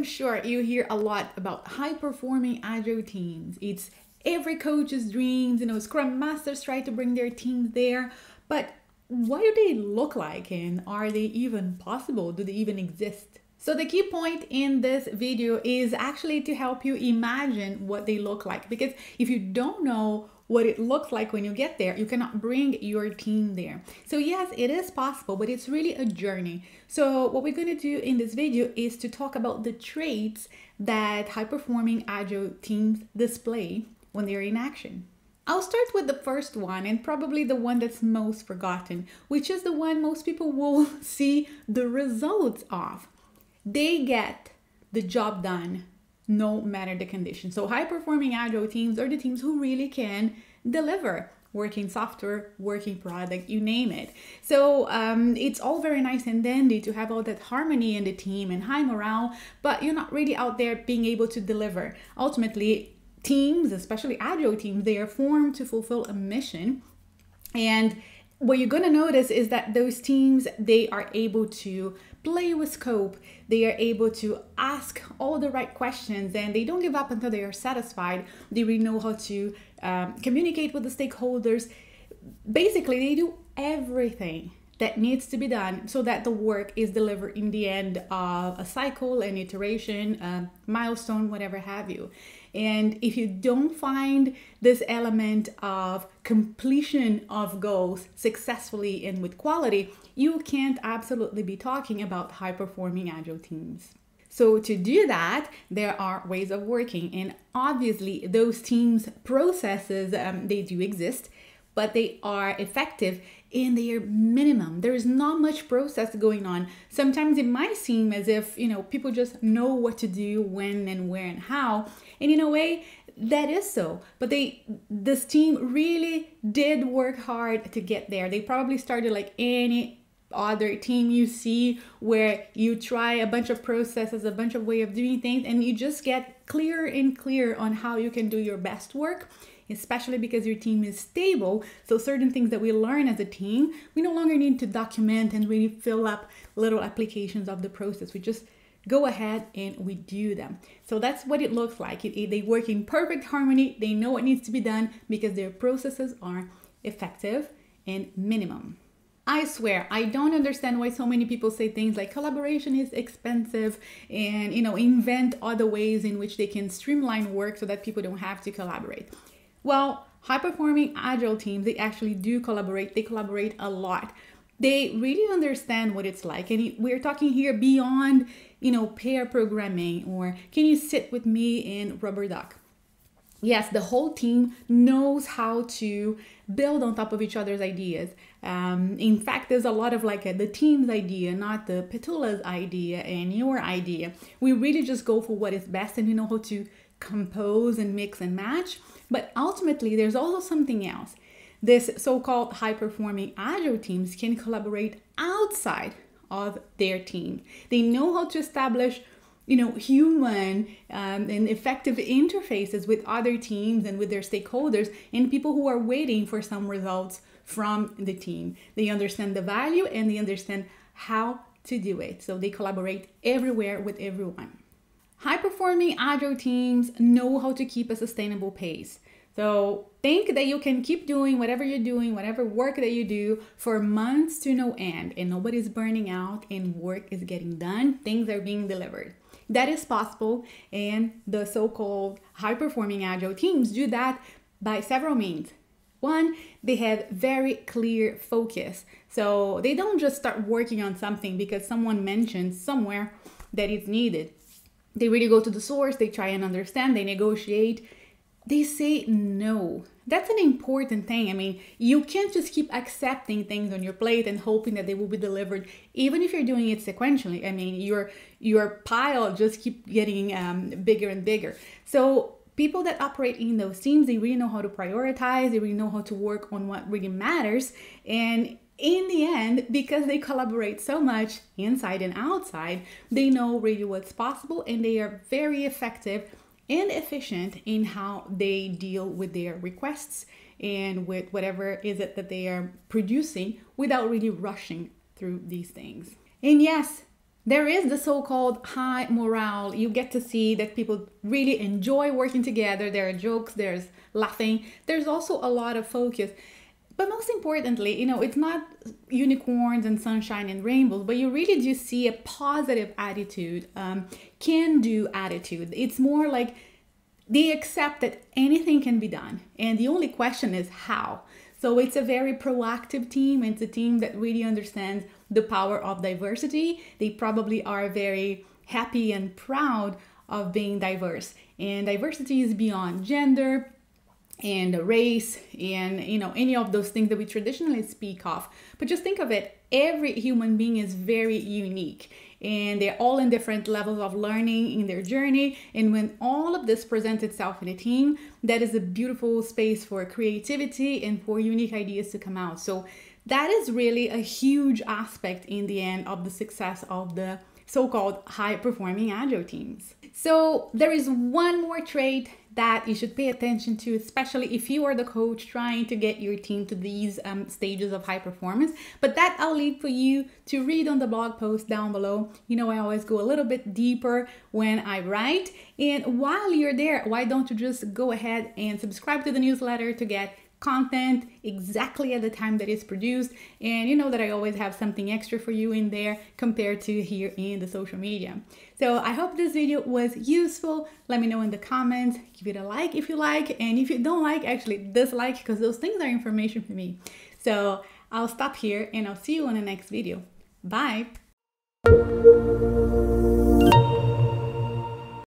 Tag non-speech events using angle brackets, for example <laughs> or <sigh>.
I'm sure you hear a lot about high performing agile teams. It's every coach's dreams, you know, Scrum Masters try to bring their teams there. But what do they look like and are they even possible? Do they even exist? So the key point in this video is actually to help you imagine what they look like because if you don't know what it looks like when you get there. You cannot bring your team there. So yes, it is possible, but it's really a journey. So what we're going to do in this video is to talk about the traits that high-performing agile teams display when they're in action. I'll start with the first one and probably the one that's most forgotten, which is the one most people will <laughs> see the results of. They get the job done no matter the condition. So high performing agile teams are the teams who really can deliver working software, working product, you name it. So um, it's all very nice and dandy to have all that harmony in the team and high morale, but you're not really out there being able to deliver. Ultimately, teams, especially agile teams, they are formed to fulfill a mission. And what you're going to notice is that those teams, they are able to play with scope. They are able to ask all the right questions and they don't give up until they are satisfied. They really know how to um, communicate with the stakeholders. Basically, they do everything that needs to be done so that the work is delivered in the end of a cycle, an iteration, a milestone, whatever have you. And if you don't find this element of completion of goals successfully and with quality, you can't absolutely be talking about high performing agile teams. So to do that, there are ways of working, and obviously those teams' processes um, they do exist, but they are effective in their minimum. There is not much process going on. Sometimes it might seem as if, you know, people just know what to do, when and where and how. And in a way, that is so. But they this team really did work hard to get there. They probably started like any other team you see where you try a bunch of processes, a bunch of way of doing things, and you just get clearer and clearer on how you can do your best work especially because your team is stable. So, certain things that we learn as a team, we no longer need to document and really fill up little applications of the process. We just go ahead and we do them. So that's what it looks like. It, it, they work in perfect harmony. They know what needs to be done because their processes are effective and minimum. I swear, I don't understand why so many people say things like collaboration is expensive and you know invent other ways in which they can streamline work so that people don't have to collaborate. Well, high performing agile teams, they actually do collaborate. They collaborate a lot. They really understand what it's like. And we're talking here beyond, you know, pair programming or can you sit with me in Rubber Duck? Yes, the whole team knows how to build on top of each other's ideas. Um, in fact, there's a lot of like a, the team's idea, not the Petula's idea and your idea. We really just go for what is best and you know how to compose and mix and match. But ultimately, there's also something else. This so called high performing agile teams can collaborate outside of their team. They know how to establish you know human um, and effective interfaces with other teams and with their stakeholders and people who are waiting for some results from the team they understand the value and they understand how to do it so they collaborate everywhere with everyone High performing agile teams know how to keep a sustainable pace. So think that you can keep doing whatever you're doing, whatever work that you do for months to no end, and nobody's burning out and work is getting done, things are being delivered. That is possible, and the so called high performing agile teams do that by several means. One, they have very clear focus. So they don't just start working on something because someone mentioned somewhere that it's needed they really go to the source, they try and understand, they negotiate, they say no. That's an important thing. I mean, you can't just keep accepting things on your plate and hoping that they will be delivered, even if you're doing it sequentially. I mean, your your pile just keep getting um, bigger and bigger. So people that operate in those teams, they really know how to prioritize. They really know how to work on what really matters, and in the end, because they collaborate so much inside and outside, they know really what's possible and they are very effective and efficient in how they deal with their requests and with whatever is it that they are producing without really rushing through these things. And yes, there is the so-called high morale. You get to see that people really enjoy working together. There are jokes, there's laughing. There's also a lot of focus. But most importantly, you know, it's not unicorns and sunshine and rainbows, but you really do see a positive attitude, um, can do attitude. It's more like they accept that anything can be done. And the only question is how. So it's a very proactive team. It's a team that really understands the power of diversity. They probably are very happy and proud of being diverse. And diversity is beyond gender, and race and you know any of those things that we traditionally speak of. But just think of it every human being is very unique and they're all in different levels of learning in their journey. And when all of this presents itself in a team that is a beautiful space for creativity and for unique ideas to come out. So that is really a huge aspect in the end of the success of the so-called high performing agile teams. So there is one more trait that you should pay attention to, especially if you are the coach trying to get your team to these um, stages of high performance. But that I'll leave for you to read on the blog post down below. You know, I always go a little bit deeper when I write. And while you're there, why don't you just go ahead and subscribe to the newsletter to get content exactly at the time that it's produced and you know that I always have something extra for you in there compared to here in the social media. So I hope this video was useful. Let me know in the comments, give it a like if you like and if you don't like actually dislike because those things are information for me. So I'll stop here and I'll see you on the next video. Bye!